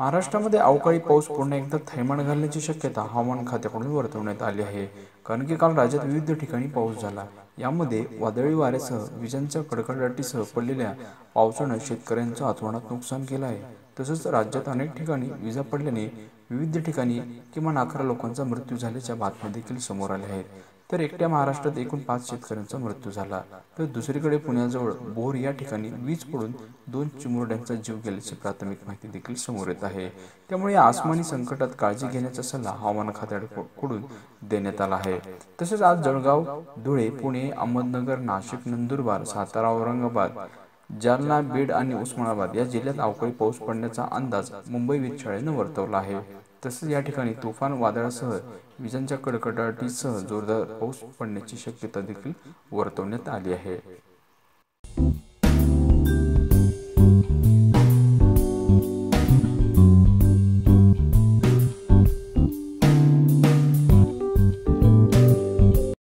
महाराष्ट्रामध्ये अवकाळी पाऊस पुन्हा एकदा थैमान घालण्याची शक्यता हवामान खात्याकडून वर्तवण्यात आली आहे. कारण की काल राज्यात विविध ठिकाणी पाऊस झाला. यामध्ये वादळी वाऱ्यासह विजांच्या कडकडाटीसह पडलेल्या पावसानं शेतकऱ्यांचं अथवानात नुकसान केलं आहे. तसंच राज्यात अनेक ठिकाणी विजा पडल्याने विविध ठिकाणी किमान अकरा लोकांचा मृत्यू झाल्याच्या बातम्या देखील समोर आल्या आहेत. तर एकट्या महाराष्ट्रात एकूण पाच शेतकऱ्यांचा मृत्यू झाला. तर दुसरीकडे पुण्याजवळ बोर या ठिकाणी वीज पडून दोन चिमुरड्यांचा जीव गेल्याची प्राथमिक माहिती देखील समोर येत आहे. त्यामुळे या आसमानी संकटात काळजी घेण्याचा सल्ला हवामान खात्याकडून देण्यात आला आहे. तसेच आज जळगाव धुळे पुणे अहमदनगर नाशिक नंदुरबार सातारा औरंगाबाद जालना बीड आणि उस्मानाबाद या जिल्ह्यात अवकाळी पाऊस पडण्याचा अंदाज मुंबई वेधशाळेनं वर्तवला आहे. तसेच या ठिकाणी तुफान वादळासह विजांच्या कडकडाटीसह जोरदार पाऊस पडण्याची शक्यता देखील वर्तवण्यात आली आहे.